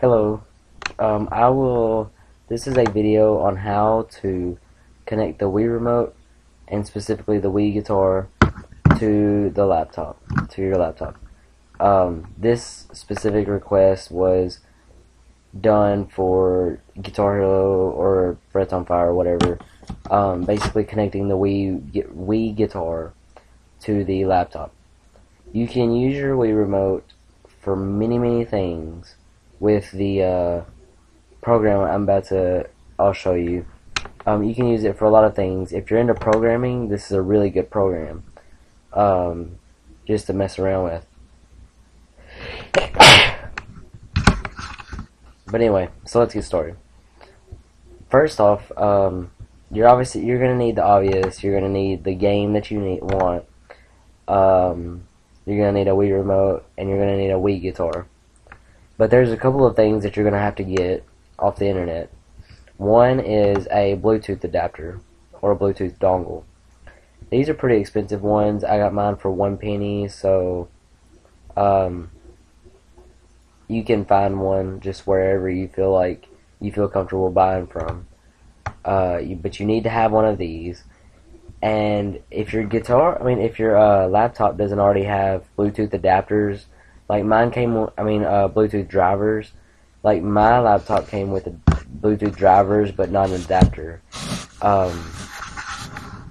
Hello. Um, I will. This is a video on how to connect the Wii remote and specifically the Wii guitar to the laptop, to your laptop. Um, this specific request was done for Guitar Hero or Frets on Fire or whatever. Um, basically connecting the Wii Wii guitar to the laptop. You can use your Wii remote for many many things with the uh, program I'm about to I'll show you. Um, you can use it for a lot of things. If you're into programming, this is a really good program um, just to mess around with. but anyway, so let's get started. First off, um, you're obviously you're gonna need the obvious. You're gonna need the game that you need want. Um, you're gonna need a Wii remote, and you're gonna need a Wii guitar. But there's a couple of things that you're gonna have to get off the internet. One is a Bluetooth adapter or a Bluetooth dongle. These are pretty expensive ones. I got mine for one penny, so um, you can find one just wherever you feel like you feel comfortable buying from. Uh, you, but you need to have one of these. And if your guitar, I mean, if your uh, laptop doesn't already have Bluetooth adapters, like mine came, I mean, uh, Bluetooth drivers, like my laptop came with Bluetooth drivers, but not an adapter. Um,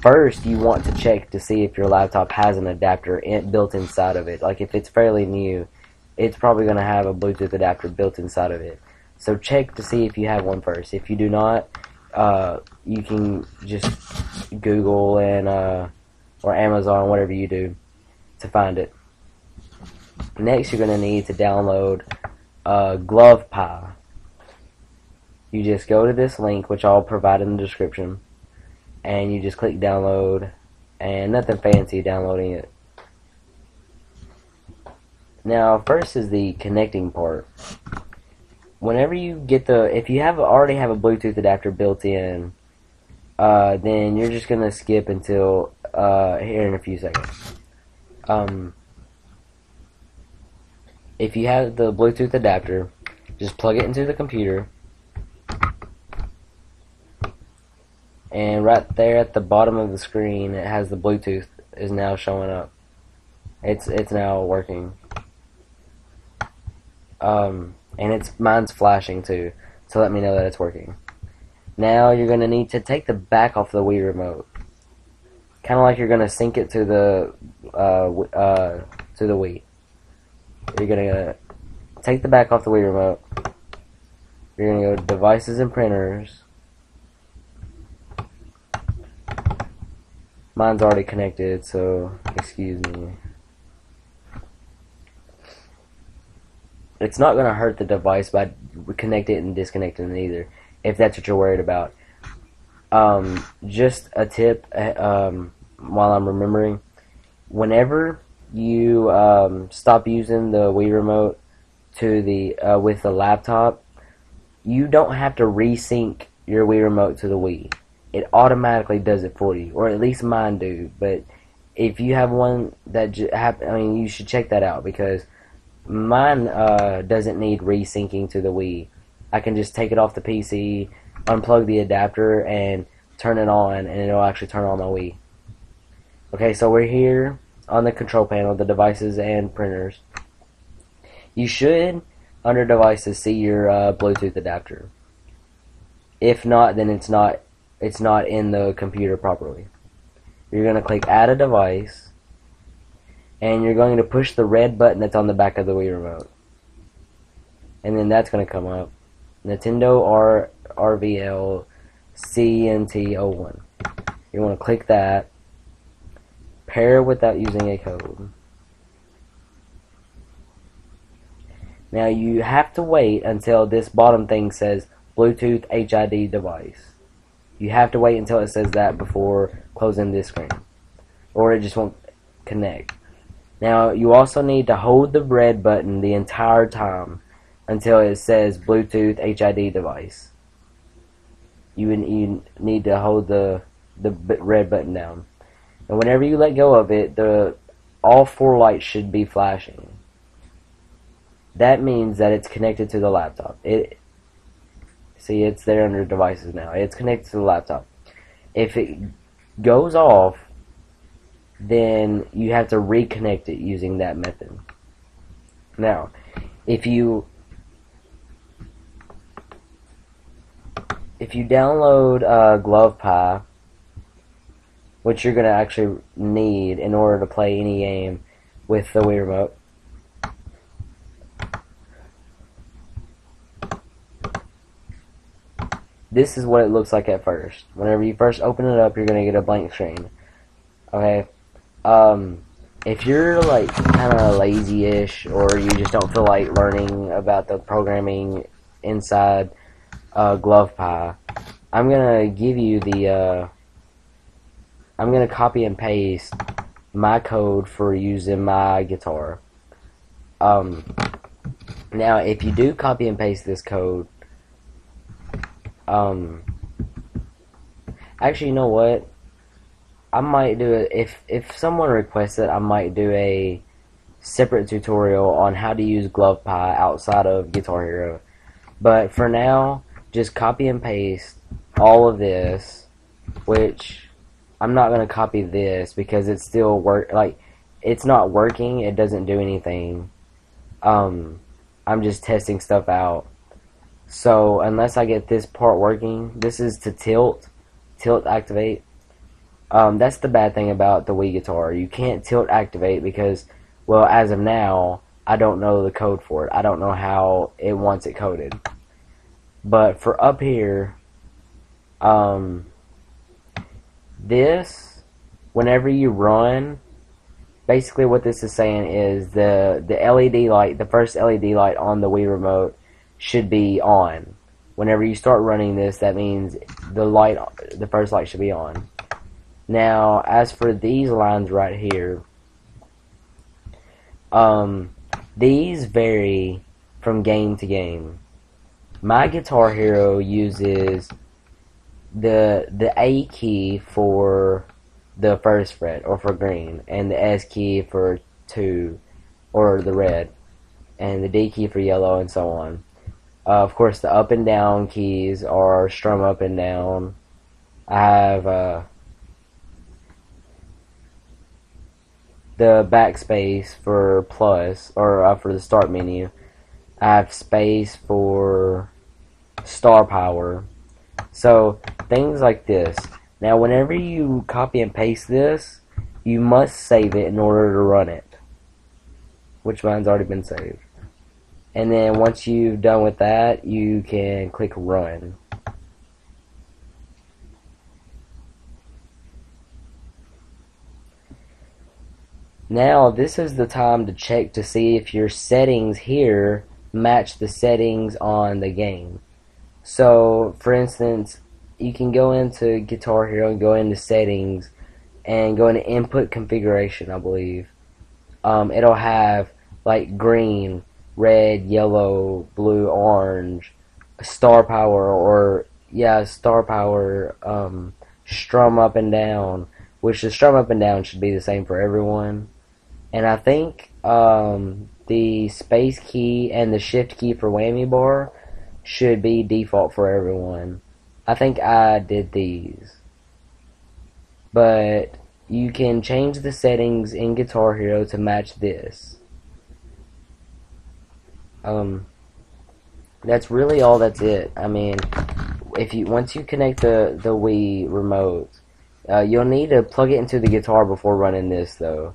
first, you want to check to see if your laptop has an adapter in, built inside of it. Like if it's fairly new, it's probably going to have a Bluetooth adapter built inside of it. So check to see if you have one first. If you do not, uh, you can just Google and uh, or Amazon, whatever you do, to find it. Next, you're going to need to download uh, GlovePIE. You just go to this link, which I'll provide in the description, and you just click download, and nothing fancy downloading it. Now, first is the connecting part. Whenever you get the, if you have already have a Bluetooth adapter built in, uh, then you're just gonna skip until uh, here in a few seconds. Um, if you have the Bluetooth adapter, just plug it into the computer. And right there at the bottom of the screen, it has the Bluetooth is now showing up. It's it's now working. Um, and it's mine's flashing too, to let me know that it's working. Now you're gonna need to take the back off the Wii remote, kind of like you're gonna sync it to the uh, uh, to the Wii. You're gonna take the back off the Wii remote. You're gonna go to devices and printers. Mine's already connected, so excuse me. It's not gonna hurt the device by connecting it and disconnecting it either, if that's what you're worried about. Um, just a tip uh, um, while I'm remembering. Whenever you um, stop using the Wii remote to the uh, with the laptop, you don't have to resync your Wii remote to the Wii. It automatically does it for you, or at least mine do. But if you have one that j- hap- I mean, you should check that out because mine uh, doesn't need resyncing to the Wii. I can just take it off the PC, unplug the adapter, and turn it on, and it'll actually turn on my Wii. Okay, so we're here on the control panel, the devices and printers. You should, under devices, see your uh, Bluetooth adapter. If not, then it's not it's not in the computer properly. You're going to click Add a Device, and you're going to push the red button that's on the back of the Wii remote. And then that's going to come up. Nintendo R RVL CNT01. You want to click that pair without using a code. Now you have to wait until this bottom thing says Bluetooth HID device. You have to wait until it says that before closing this screen. Or it just won't connect. Now you also need to hold the red button the entire time until it says Bluetooth HID device. You, you need to hold the, the red button down. And whenever you let go of it, the all four lights should be flashing. that means that it's connected to the laptop. It see it's there under devices now. It's connected to the laptop. If it goes off, then you have to reconnect it using that method. Now, if you if you download uh, GlovePIE, which you're going to actually need in order to play any game with the Wii Remote, this is what it looks like at first. Whenever you first open it up, you're going to get a blank screen. Okay? Um, if you're like kind of lazy-ish or you just don't feel like learning about the programming inside uh, GlovePIE, I'm gonna give you the uh, I'm gonna copy and paste my code for using my guitar. Um, now, if you do copy and paste this code, um, actually, you know what? I might do it if if someone requests it. I might do a separate tutorial on how to use GlovePIE outside of Guitar Hero. But for now, just copy and paste all of this, which I'm not gonna copy this because it's still work like it's not working. It doesn't do anything. Um, I'm just testing stuff out. So unless I get this part working, this is to tilt, tilt activate. Um, that's the bad thing about the Wii guitar. You can't tilt activate because, well, as of now, I don't know the code for it. I don't know how it wants it coded. But for up here, um, this, whenever you run, basically what this is saying is the the LED light, the first LED light on the Wii remote should be on. Whenever you start running this, that means the light, the first light should be on. Now, as for these lines right here, um, these vary from game to game. My Guitar Hero uses the the A key for the first fret or for green, and the S key for two or the red, and the D key for yellow, and so on. Uh, of course, the up and down keys are strum up and down. I have uh, the backspace for plus or uh, for the start menu. I have space for star power. So things like this. Now, whenever you copy and paste this, you must save it in order to run it. Which mine's already been saved. And then once you've done with that, you can click run. Now, this is the time to check to see if your settings here match the settings on the game. So, for instance, you can go into Guitar Hero and go into settings and go into input configuration, I believe. Um, it'll have like green, red, yellow, blue, orange, star power, or yeah, star power, um, strum up and down, which the strum up and down should be the same for everyone. And I think um, the space key and the shift key for whammy bar should be default for everyone. I think I did these. But you can change the settings in Guitar Hero to match this. Um, that's really all that's it. I mean, if you once you connect the the Wii remote, uh, you'll need to plug it into the guitar before running this though.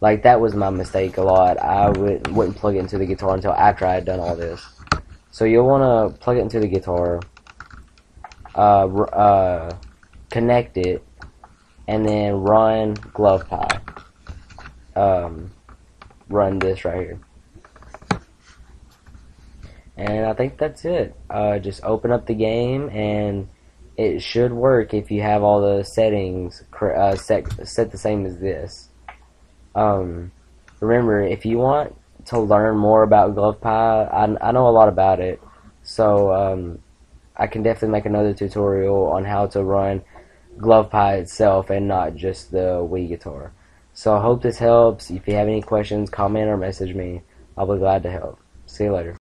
Like that was my mistake a lot. I would, wouldn't plug it into the guitar until after I had done all this. So you'll want to plug it into the guitar, uh, uh, connect it, and then run GlovePIE. Um, run this right here. And I think that's it. Uh, just open up the game and it should work if you have all the settings uh, set, set the same as this. Um, remember, if you want to learn more about GlovePIE, I, I know a lot about it, so um, I can definitely make another tutorial on how to run GlovePIE itself and not just the Wii guitar. So I hope this helps. If you have any questions, comment or message me. I'll be glad to help. See you later.